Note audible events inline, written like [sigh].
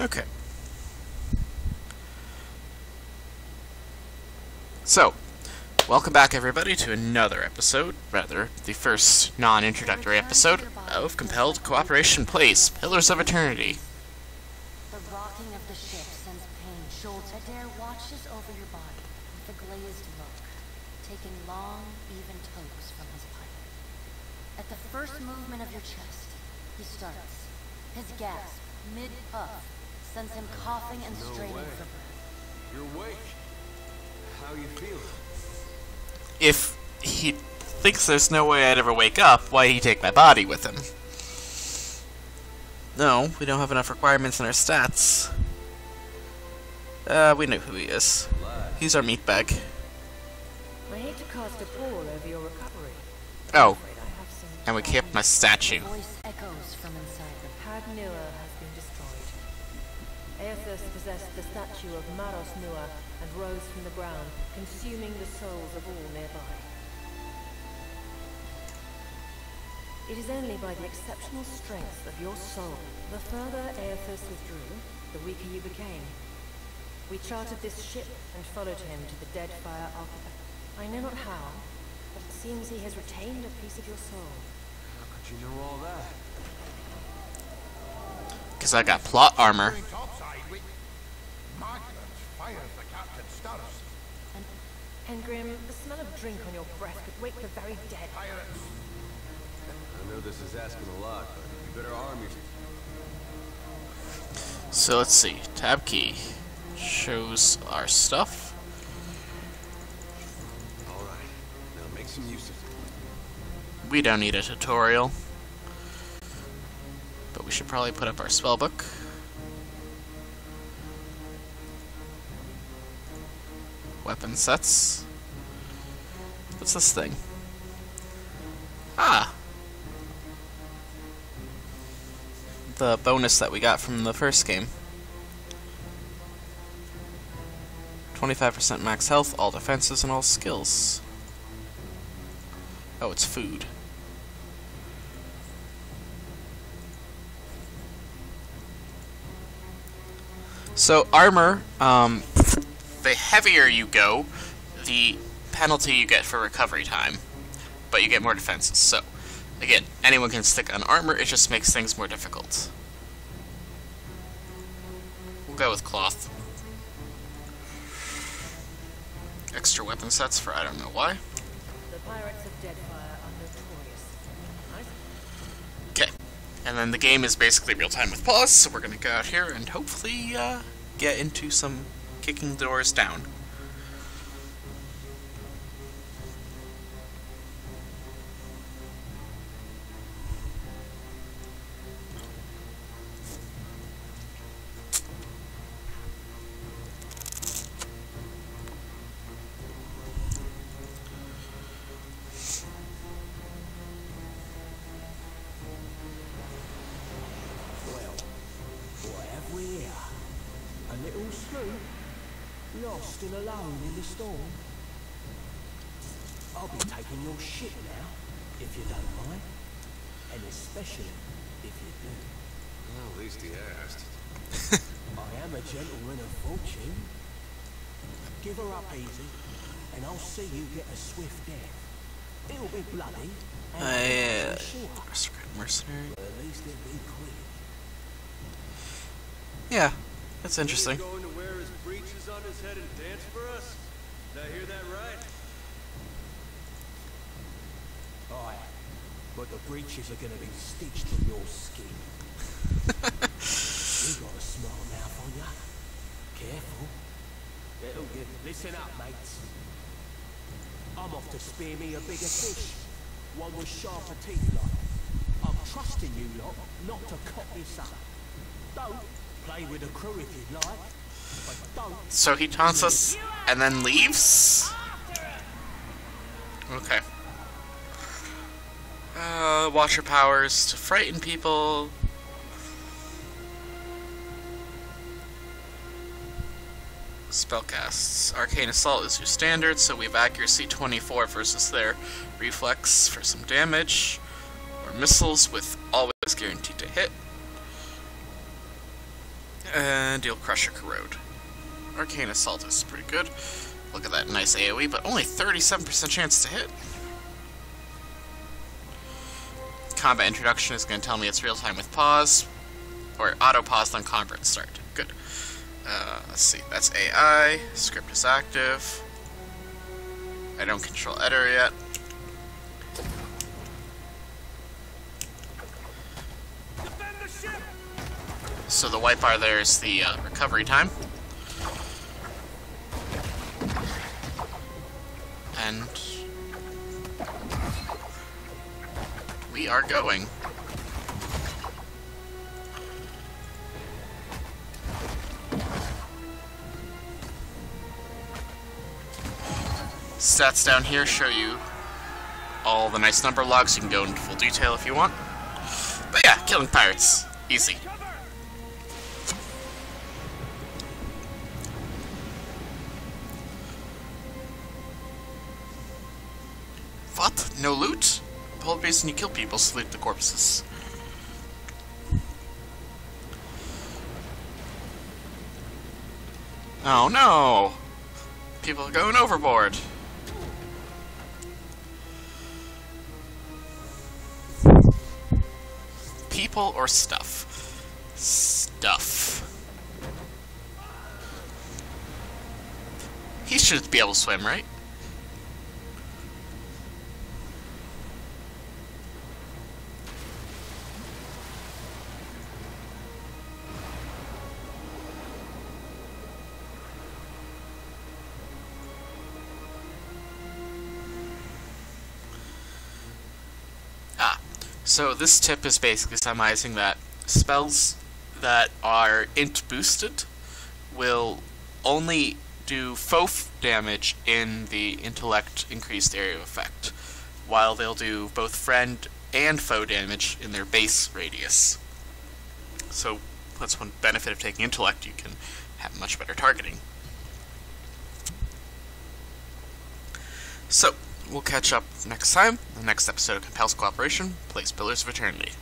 Okay. So, welcome back everybody to another episode, rather, the first non-introductory episode of Compelled Cooperation Plays Pillars of Eternity. The rocking of the ship sends pain. Edér watches over your body with a glazed look, taking long, even toes from his pipe. At the first movement of your chest, he starts. His gasp, mid-puff, sends him coughing and straining way. for breath. You're awake. How you feeling? If he thinks there's no way I'd ever wake up, why'd he take my body with him? No, we don't have enough requirements in our stats. Uh, we know who he is. He's our meatbag. I hate to cast a pall over your recovery. Oh, Afraid I have some and we kept my statue. Eothas possessed the statue of Maros Nua and rose from the ground, consuming the souls of all nearby. It is only by the exceptional strength of your soul. The further Eothas withdrew, the weaker you became. We chartered this ship and followed him to the Deadfire Archipelago. I know not how, but it seems he has retained a piece of your soul. How could you know all that? Because I got plot armor. Going topside, we... Magnus fires the captain's stars. Hengrim, the smell of drink on your breath could wake the very dead. Pirates. I know this is asking a lot, but you better arm yourself. So let's see. Tab key shows our stuff. All right. Now make some use of it. We don't need a tutorial. But we should probably put up our spellbook. Weapon sets. What's this thing? Ah! The bonus that we got from the first game. 25% max health, all defenses, and all skills. Oh, it's food. So armor, um, the heavier you go, the penalty you get for recovery time, but you get more defenses. So, again, anyone can stick on armor. It just makes things more difficult. We'll go with cloth. Extra weapon sets for I don't know why. The pirates of Deadfire are notorious. I Okay. And then the game is basically real time with pause, so we're gonna go out here and hopefully uh, get into some kicking doors down. Lost and alone in the storm. I'll be taking your ship now, if you don't mind. And especially if you do. Well, at least he asked. [laughs] I am a gentleman of fortune. Give her up easy, and I'll see you get a swift death. It'll be bloody, and I, uh, I'm sure, Aristocrat mercenary. but at least it'll be quick. Yeah, that's interesting. He's going to wear his breeches on his head and dance for us? Did I hear that right? Aye, but the breeches are gonna be stitched in your skin. [laughs] you got a small mouth on ya. Careful. It'll get. Listen up, mates. I'm off to spear me a bigger fish. One with sharper teeth like. I'm trusting you lot not to cock this up. Don't play with the crew if you like. So he taunts us and then leaves? Okay. Uh, Watcher powers to frighten people. Spellcasts. Arcane Assault is your standard, so we have accuracy 24 versus their reflex for some damage. Or missiles with always guaranteed to hit. And you'll crush or corrode. Arcane Assault is pretty good. Look at that nice AoE, but only 37% chance to hit. Combat Introduction is going to tell me it's real time with pause, or auto pause on combat start. Good. Uh, let's see, that's AI. Script is active. I don't control editor yet. So the white bar there is the uh, recovery time. And we are going. Stats down here show you all the nice number logs. You can go into full detail if you want. But yeah, killing pirates. Easy. No loot? The whole reason you kill people loot the corpses. Oh no! People are going overboard. People or stuff? Stuff. He should be able to swim, right? So this tip is basically summarizing that spells that are int boosted will only do foe damage in the intellect increased area of effect, while they'll do both friend and foe damage in their base radius. So that's one benefit of taking intellect, you can have much better targeting. So, we'll catch up next time. The next episode of Compels Cooperation plays Pillars of Eternity.